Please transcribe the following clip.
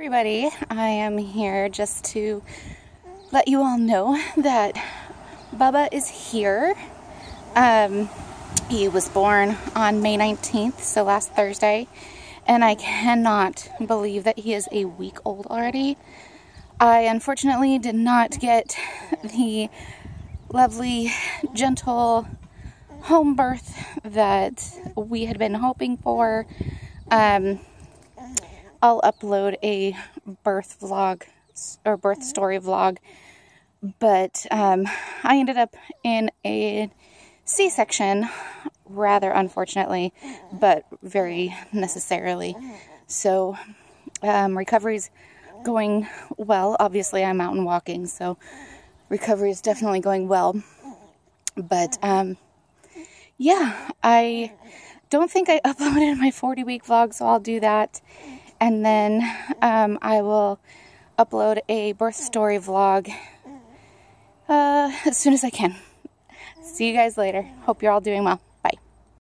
Everybody, I am here just to let you all know that Bubba is here. Um, he was born on May 19th, so last Thursday, and I cannot believe that he is a week old already. I unfortunately did not get the lovely, gentle home birth that we had been hoping for. Um, I'll upload a birth vlog or birth mm-hmm. story vlog. But um, I ended up in a C-section, rather unfortunately, mm-hmm. but very mm-hmm. necessarily. So um, recovery's going well. Obviously, I'm mountain walking, so recovery is definitely going well. But um, yeah, I don't think I uploaded my 40 week vlog, so I'll do that and then um, I will upload a birth story vlog uh, as soon as I can. See you guys later. Hope you're all doing well.